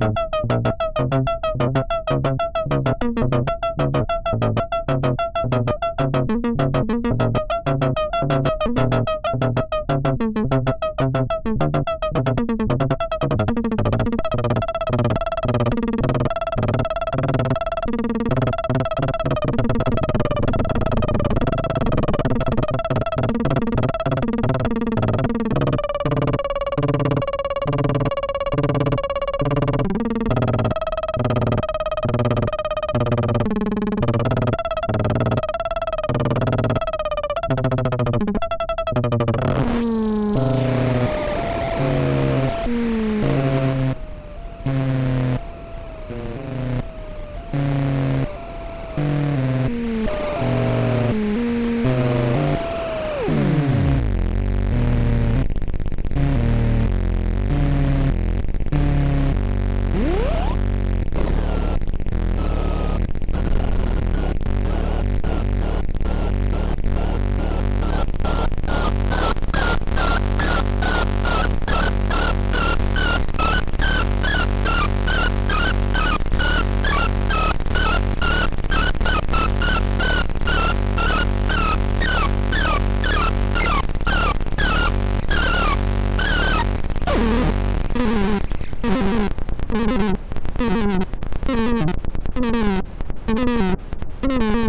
you Thank you.